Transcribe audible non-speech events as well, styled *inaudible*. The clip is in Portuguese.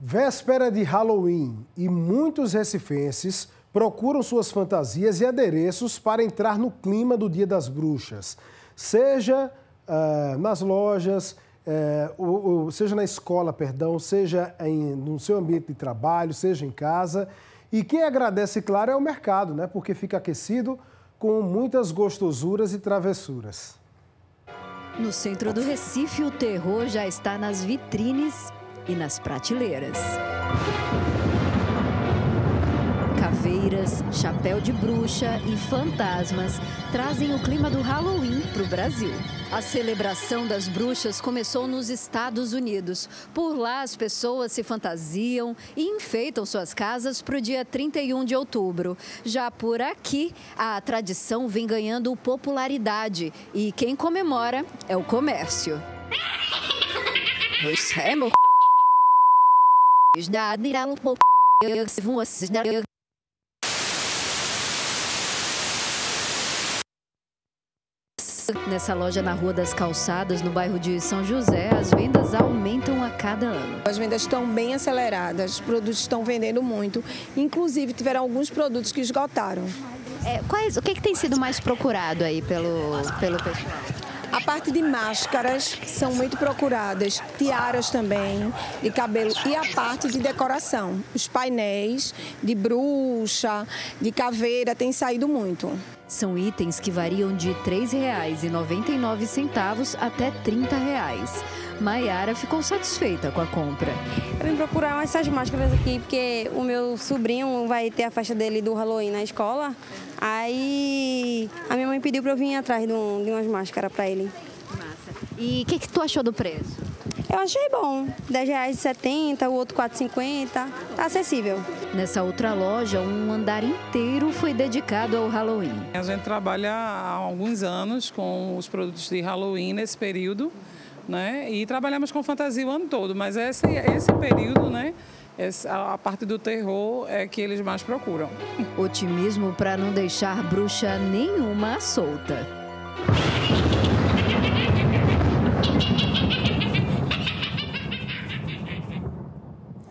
Véspera de Halloween e muitos recifenses procuram suas fantasias e adereços para entrar no clima do Dia das Bruxas, seja uh, nas lojas, uh, ou, ou, seja na escola, perdão, seja em, no seu ambiente de trabalho, seja em casa. E quem agradece, claro, é o mercado, né? porque fica aquecido com muitas gostosuras e travessuras. No centro do Recife, o terror já está nas vitrines e nas prateleiras. Caveiras, chapéu de bruxa e fantasmas trazem o clima do Halloween para o Brasil. A celebração das bruxas começou nos Estados Unidos. Por lá, as pessoas se fantasiam e enfeitam suas casas para o dia 31 de outubro. Já por aqui, a tradição vem ganhando popularidade e quem comemora é o comércio. *laughs* Nessa loja na Rua das Calçadas, no bairro de São José, as vendas aumentam a cada ano. As vendas estão bem aceleradas, os produtos estão vendendo muito. Inclusive, tiveram alguns produtos que esgotaram. É, quais, o que, que tem sido mais procurado aí pelo, pelo pessoal? A parte de máscaras são muito procuradas, tiaras também, de cabelo e a parte de decoração. Os painéis de bruxa, de caveira têm saído muito. São itens que variam de R$ 3,99 até 30 reais. Maiara ficou satisfeita com a compra. Eu vim procurar essas máscaras aqui porque o meu sobrinho vai ter a festa dele do Halloween na escola. Aí a minha mãe pediu para eu vir atrás de, um, de umas máscaras para ele. E o que, que tu achou do preço? Eu achei bom. R$10,70, o outro R$4,50. Tá acessível. Nessa outra loja, um andar inteiro foi dedicado ao Halloween. A gente trabalha há alguns anos com os produtos de Halloween nesse período, né? E trabalhamos com fantasia o ano todo, mas esse, esse período, né? a parte do terror é que eles mais procuram. Otimismo para não deixar bruxa nenhuma solta.